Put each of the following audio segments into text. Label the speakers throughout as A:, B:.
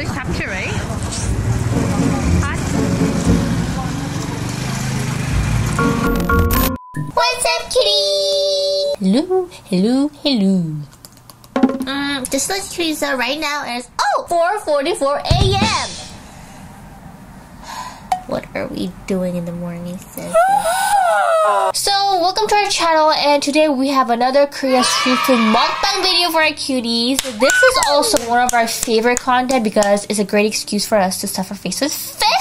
A: Let's capture, right?
B: What's up, kitty?
C: Hello, hello, hello.
B: Um, just let kitties know right now is oh 4:44 a.m. What are we doing in the morning, sis?
C: So, welcome to our channel, and today we have another Korea street food mukbang video for our cuties. This is also one of our favorite content because it's a great excuse for us to stuff our face with.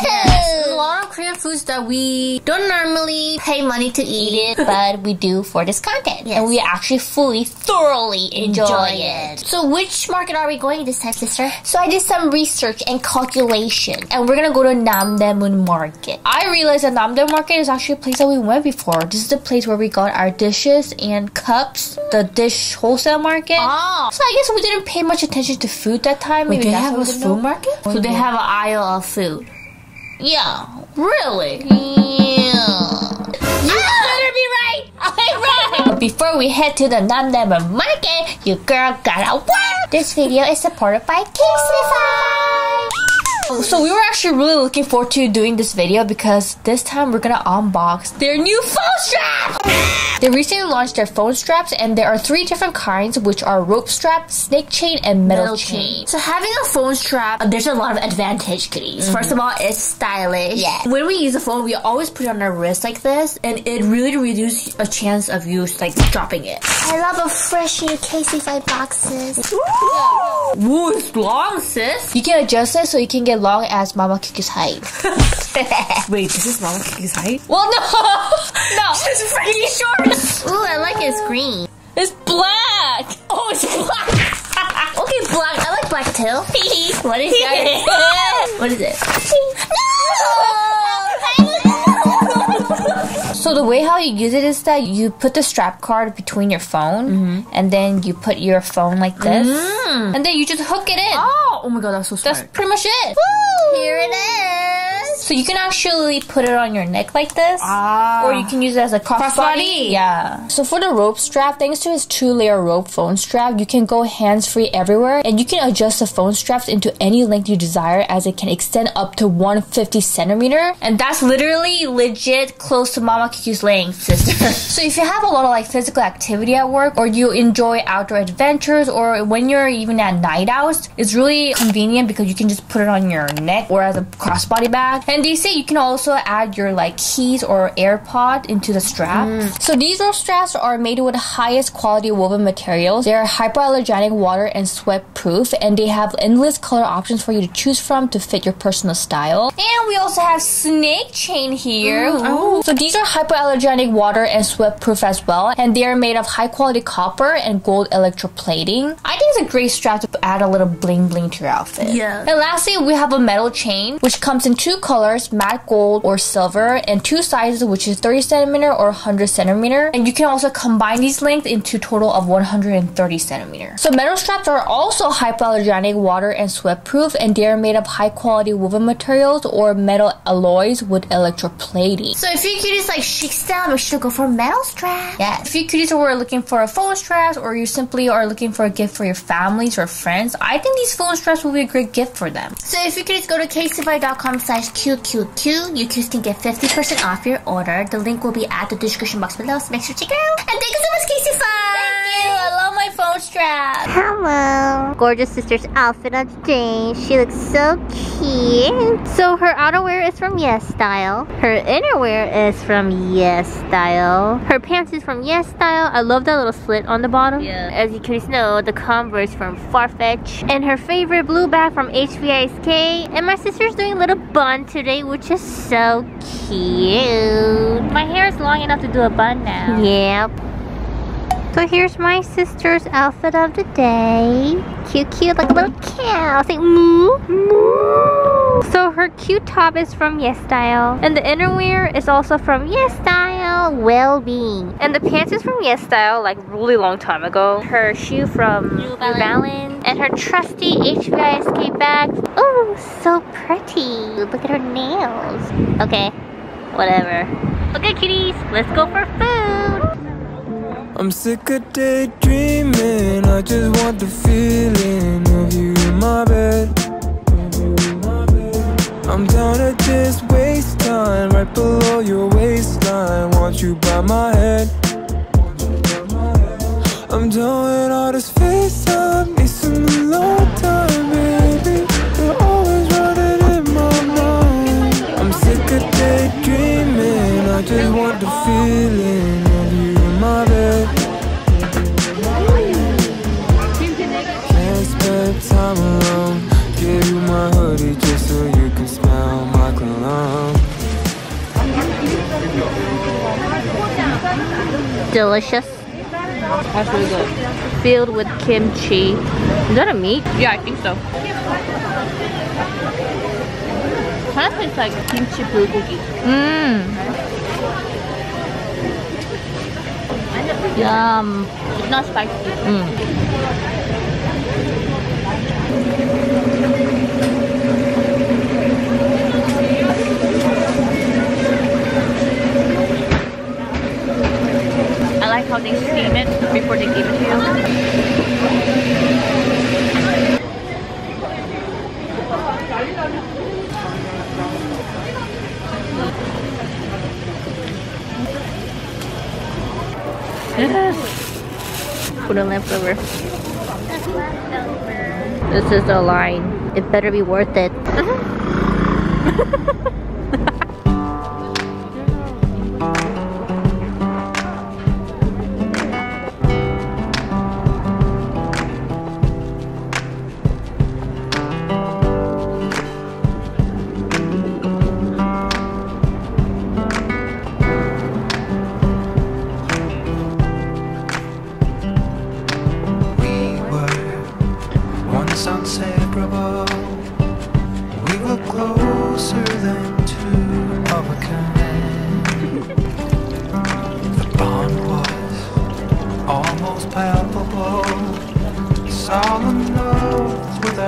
B: Yes, a lot of Korean foods that we don't normally pay money to eat, it,
C: but we do for this content,
B: Yes.
C: and we actually fully, thoroughly enjoy,
B: enjoy
C: it.
B: it. So, which market are we going this time, sister?
C: So I did some research and calculation, and we're gonna go to Namdaemun Market. I realized that Namdaemun Market is actually a place that we went before. This is the place where we got our dishes and cups, the dish wholesale market.
B: Oh.
C: So I guess we didn't pay much attention to food that time. Maybe
B: they
C: that's
B: have a food
C: know.
B: market? So they have an aisle of food.
C: Yeah.
B: Really?
C: Yeah.
B: You better be right. I'm right.
C: Before we head to the Namdaemun Market, you girl gotta work. This video is supported by Casetify. So we were actually really looking forward to doing this video because this time we're gonna unbox their new phone strap. They recently launched their phone straps and there are three different kinds which are rope strap, snake chain, and metal, chain.
B: So having a phone strap, uh, there's a lot of advantage, kitties. First of all, it's stylish.
C: Yeah.
B: When we use a phone, we always put it on our wrist like this, and it really reduces a chance of you like dropping it.
C: I love a fresh new Casetify boxes.
B: Ooh, it's long, sis.
C: You can adjust it so you can get long as Mama Kiki's height.
B: Wait, this is Mama Kiki's height?
C: well, no, no,
B: It's pretty short. Ooh, I like it. It's green.
C: it's black.
B: Oh, it's black. okay, black. I like black too. what is that? what is it? No!
C: so the way how you use it is that you put the strap card between your phone, mm-hmm. and then you put your phone like this, mm. and then you just hook it in.
B: Oh, oh my god, that's so smart.
C: That's pretty much it.
B: Here it is.
C: So you can actually put it on your neck like this,
B: Ah.
C: or you can use it as a crossbody.
B: Crossbody.
C: Yeah. So for the rope strap, thanks to its two-layer rope phone strap, you can go hands-free everywhere, and you can adjust the phone straps into any length you desire, as it can extend up to 150 centimeter, and that's literally legit close to Mama Kiki's length, sister. so if you have a lot of like physical activity at work, or you enjoy outdoor adventures, or when you're even at night out, it's really convenient because you can just put it on your neck or as a crossbody bag. And they say you can also add your like keys or AirPod into the strap. Mm. So these rope straps are made with the highest quality woven materials. They are hypoallergenic, water and sweat proof, and they have endless color options for you to choose from to fit your personal style. And we also have snake chain here. Mm.
B: Oh.
C: So these are hypoallergenic, water and sweat proof as well, and they are made of high quality copper and gold electroplating. I think it's a great strap to add a little bling bling to your outfit.
B: Yeah.
C: And lastly, we have a metal chain, which comes in two colors, matte gold or silver, and two sizes, which is 30 centimeter or 100 centimeter. And you can also combine these lengths into a total of 130 centimeter. So metal straps are also hypoallergenic, water and sweat proof, and they are made of high quality woven materials or metal alloys with electroplating.
B: So if you is like chic style, make sure to go for metal straps.
C: Yeah. If you cuties are looking for a phone straps or you simply are looking for a gift for your families or friends, I think these phone straps will be a great gift for them.
B: So if you kids go to casetify.com slash QQQ, you kids can get 50% off your order. The link will be at the description box below, so make sure to check it out. And thank you so much, Casey
C: Thank strap.
D: Hello. Gorgeous sister's outfit on today. She looks so cute. So her outerwear is from Yes Style. Her innerwear is from Yes Style. Her pants is from Yes Style. I love that little slit on the bottom.
B: Yeah.
D: As you can know, the Converse from Farfetch. And her favorite blue bag from HVISK. And my sister's doing a little bun today, which is so cute.
C: My hair is long enough to do a bun now.
D: Yep. So here's my sister's outfit of the day. Cute, cute, like a little cow. Say moo, moo. So her cute top is from Yes Style. And the innerwear is also from Yes Style Well-Being. And the pants is from Yes Style, like really long time ago. Her shoe from New Balance. And her trusty HVISK bag. Oh, so pretty. Look at her nails. Okay, whatever. Okay, kitties, let's go for food.
E: I'm sick of daydreaming. I just want the feeling of you in my bed. I'm
D: down at this waste time Right below your waistline. Want you by
E: my head. I'm done with all this FaceTime Need some alone time, baby. You're always running in my mind. I'm sick of daydreaming. I just want the feeling.
D: Delicious.
C: That's really good.
D: Filled with kimchi. Is that a meat?
C: Yeah, I think so. Kind of tastes like kimchi bulgogi.
D: Mmm. Yum.
C: It's not spicy. I like how they steam it before they give it to you.
D: Leftover. This is the line. It better be worth it.
E: Uh-huh.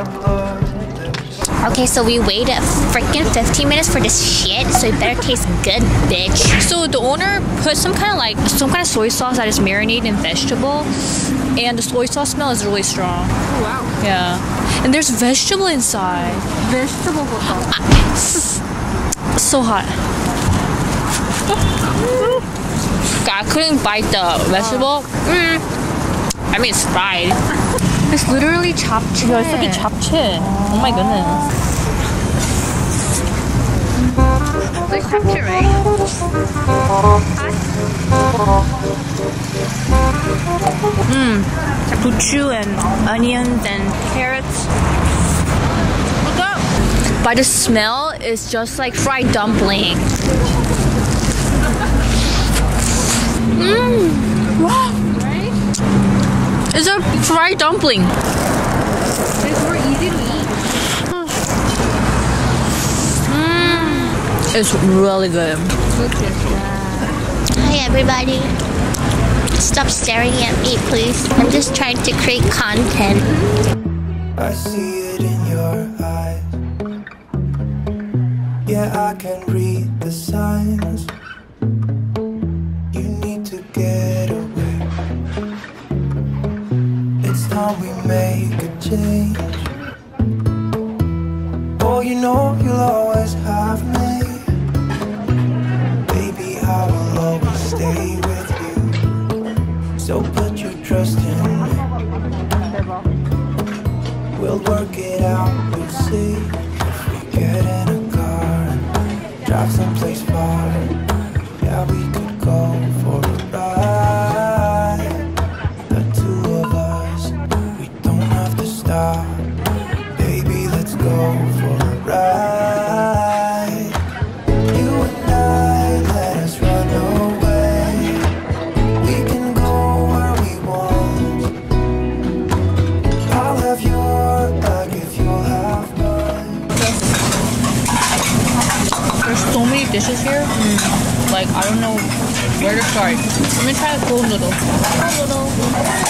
B: Okay, so we waited a freaking 15 minutes for this shit, so it better taste good, bitch.
C: So the owner put some kind of like some kind of soy sauce that is marinated in vegetable, and the soy sauce smell is really strong. Oh wow! Yeah, and there's vegetable inside.
D: Vegetable
C: So hot. God, I couldn't bite the vegetable. Mm. I mean, it's fried. it's literally chopped chicken. it's like a chopped chicken. Oh my goodness.
A: Like structure, right? Mmm.
C: Buchu and onions and carrots. By the smell, it's just like fried dumpling. Mmm. Wow. It's a fried dumpling.
A: It's more easy to eat. Hmm.
C: It's really good.
B: Hi, everybody. Stop staring at me, please. I'm just trying to create content.
E: I see it in your eyes. Yeah, I can read the signs. Change. Oh, you know you'll always have me. Baby, I will always stay with you. So put your trust in me. We'll work it out, we'll see If we get in a car and drive someplace far
C: noodle. Cool noodle.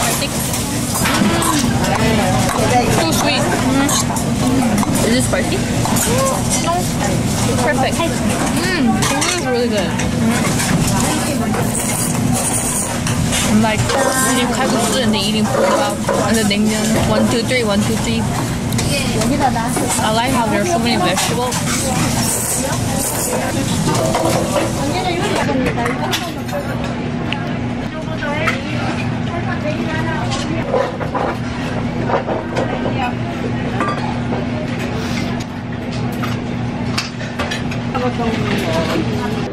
C: I think. Mm. Sweet. Mm. Is it spicy? No. It's perfect. Mmm. Is really good. I'm like eating kalguksu and then eating pork and the 냉면. One two three. One two three. I like how there's so many vegetables.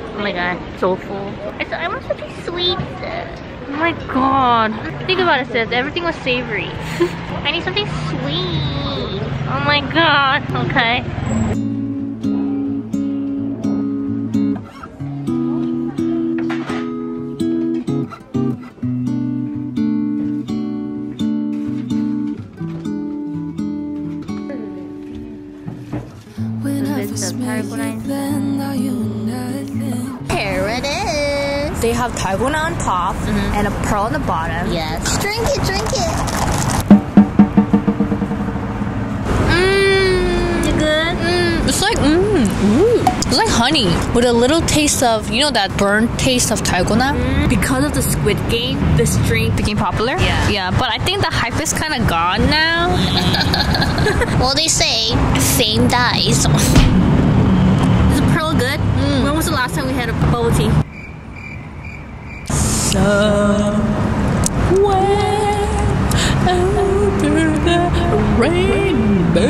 B: Oh my god, so full. It's, I want something sweet. Oh my god. Think about it, sis. Everything was savory. I need something sweet. Oh my god. Okay.
C: They have dalgona on top and a pearl on the bottom.
B: Yes.
D: Drink it, drink it.
B: Mmm. You good?
C: Mm, it's like mm, ooh. It's like honey with a little taste of you know that burnt taste of dalgona. Because of the Squid Game, this drink became popular.
B: Yeah.
C: yeah. But I think the hype is kind of gone now.
B: Well, they say fame dies.
C: Is the pearl good? When was the last time we had a bubble tea? Over the rainbow.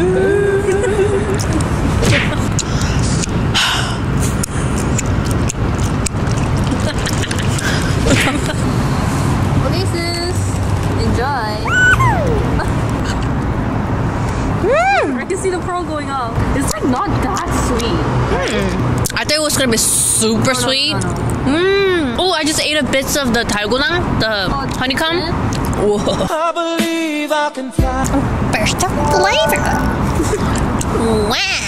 C: okay, sis. Enjoy. I can see the pearl going up. It's like not that sweet. Hmm. I thought it was gonna be super sweet. Mmm. Oh, I just ate a bits of the dalgona, the honeycomb. Whoa.
E: I believe I can fly.
B: Burst of flavor. wow.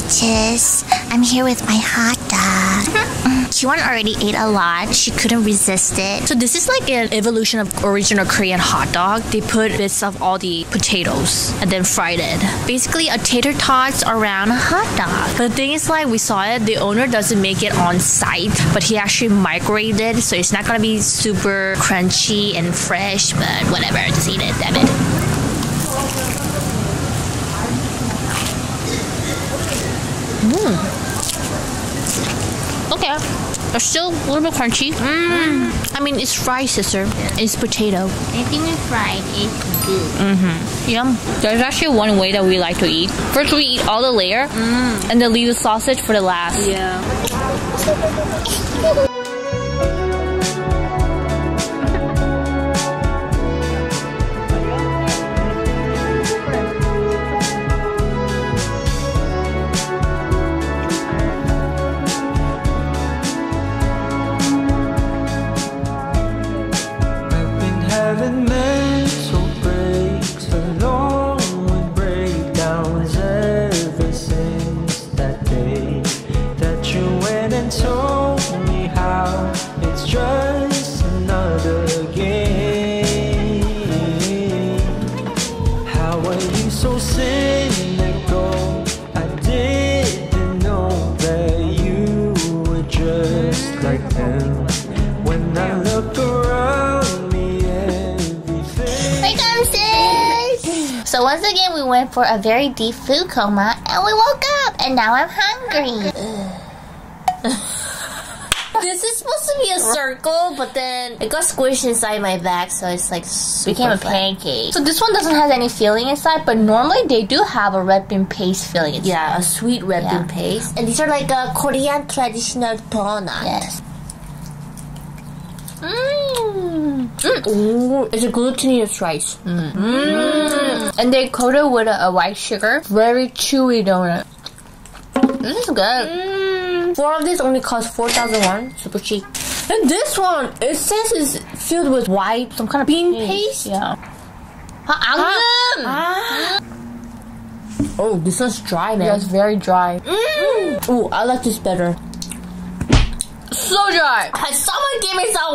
D: Bitches. I'm here with my hot dog. Kiwon already ate a lot. She couldn't resist it.
C: So this is like an evolution of original Korean hot dog. They put bits of all the potatoes and then fried it. Basically a tater tots around a hot dog. But the thing is like we saw it, the owner doesn't make it on site, but he actually microwaved it, so it's not gonna be super crunchy and fresh, but whatever, just eat it, damn it. Mm. Okay. It's still a little bit crunchy. Mm. I mean, it's fried, sister. It's potato.
B: Anything we fried is good.
C: Yum. There's actually one way that we like to eat. First, we eat all the layer, and then leave the sausage for the last.
A: Yeah.
D: For a very deep food coma, and we woke up, and now I'm hungry.
B: This is supposed to be a circle, but then it got squished inside my back, so it's like
D: Became a
B: flat.
D: pancake.
C: So this one doesn't have any filling inside, but normally they do have a red bean paste filling inside.
B: Yeah, a sweet red
C: Yeah.
B: bean paste. And these are like a Korean traditional donut.
D: Yes.
C: Mm. It's a glutinous rice. Mm. Mm. And they coat it with a, a, white sugar. Very chewy donut. Mm, this is good. Mm. Four of these only cost 4,001. Super cheap. And this one, it says it's filled with white, some kind of bean paste.
B: paste. Yeah. Ah,
C: ah. Oh, this one's dry, man. Yeah, it's very dry. Mm. Oh, I like this better. So dry. Someone give me some.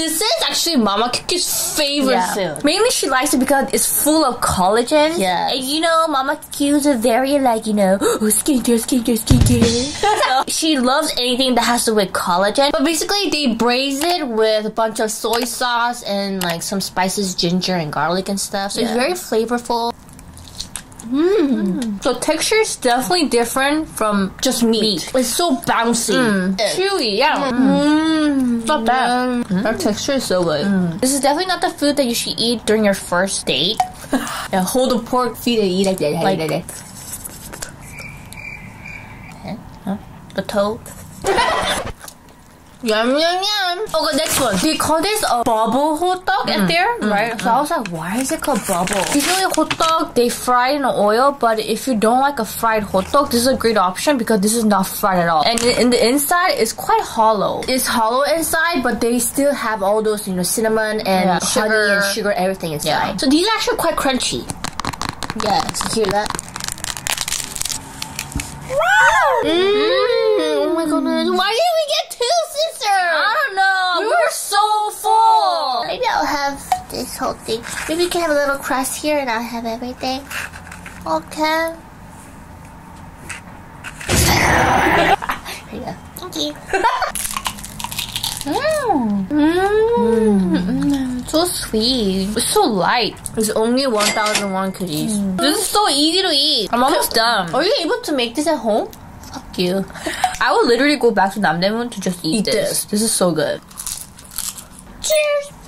C: this is actually Mama Kiki's favorite
B: Yeah.
C: food. Mainly she likes it because it's full of collagen.
B: Yeah.
C: And you know, Mama Kiki's a very like, you know, oh, skincare, skincare, skincare. she loves anything that has to do with collagen. But basically they braise it with a bunch of soy sauce and like some spices, ginger and garlic and stuff. So it's very flavorful. Mm. So texture is definitely different from just meat. It's so bouncy, mm. chewy. Yeah, mm. mm. mm. not bad. That texture is so good. This is definitely not the food that you should eat during your first date. yeah, hold the pork feet and eat like that. Like that. Huh? The toe. Yum yum yum. Oh, okay, next one. They call this a bubble hot dog mm, at there, mm, right? So I was like, why is it called bubble? Usually hot dog they fry in oil, but if you don't like a fried hot dog, this is a great option because this is not fried at all. And in the inside, it's quite hollow. It's hollow inside, but they still have all those you know cinnamon and
B: Yeah,
C: honey
B: sugar.
C: and sugar everything inside.
B: Yeah.
C: So these are actually quite crunchy.
B: Yes. Hear that?
C: Mm, oh my goodness! Why did we get two, sister? I don't know. We were so full.
B: Maybe I'll have this whole thing. Maybe you can have a little crust here and I'll have everything. Okay. Here you go. Thank you. Mmm.
C: Mm. So sweet. It's so light. It's only 1,001 cookies. Mm. This is so easy to eat. I'm almost done. Are you able to make this at home? Fuck you. I will literally go back to Namdaemun to just eat, this. This is so good.
B: Cheers.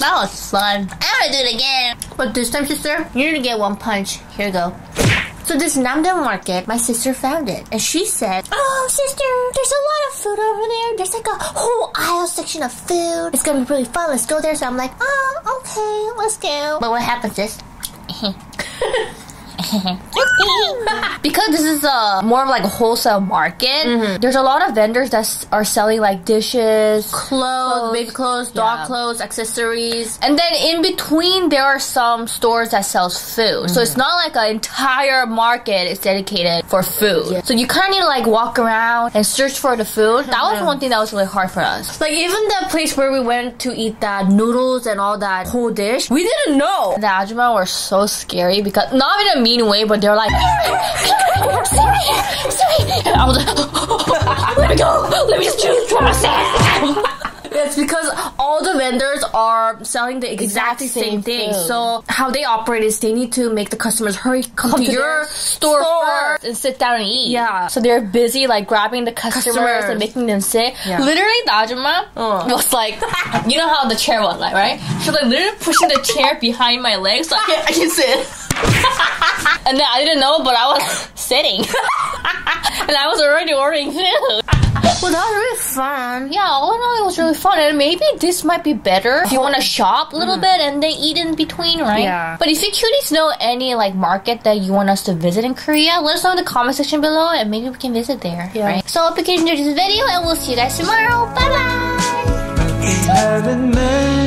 B: That was fun. I want to do it again.
C: But this time, sister,
B: you're gonna get one punch. Here you go.
C: so this Namdaemun market, my sister found it. And she said,
B: Oh, sister, there's a lot of food over there. There's like a whole aisle section of food. It's gonna be really fun. Let's go there. So I'm like, oh, okay, let's go. But what happens is,
C: because this is a more of like a wholesale market, mm-hmm. there's a lot of vendors that are selling like dishes, clothes, baby clothes, dog
B: Yeah.
C: clothes, accessories, and then in between there are some stores that sells food. So it's mm-hmm. not like an entire market is dedicated for food. So you kind of need to like walk around and search for the food. That was one thing that was really hard for us. Like even the place where we went to eat that noodles and all that whole dish, we didn't know. The ajumma were so scary because not even a mean way, but they're like. And I was like, let me go. Let me just choose for myself. It's because all the vendors are selling the exact, same,
B: same
C: thing.
B: food.
C: So how they operate is they need to make the customers hurry come, to,
B: to
C: your
B: their
C: store, first and sit down and eat. Yeah. So they're busy like grabbing the customers,
B: Customers.
C: and making them sit. Yeah. Literally, the ajumma uh. was like, you know how the chair was like, right? She was like literally pushing the chair behind my legs so I can, I can sit. and then I didn't know, but I was sitting. and I was already ordering food.
B: well, that was really fun.
C: Yeah, all in all, it was really fun. And maybe this might be better if you want to shop a little mm. bit and then eat in between, right?
B: Yeah.
C: But if you cuties know any like market that you want us to visit in Korea, let us know in the comment section below and maybe we can visit there.
B: Yeah.
C: Right? So I hope you guys enjoyed this video and we'll see you guys tomorrow. Bye bye!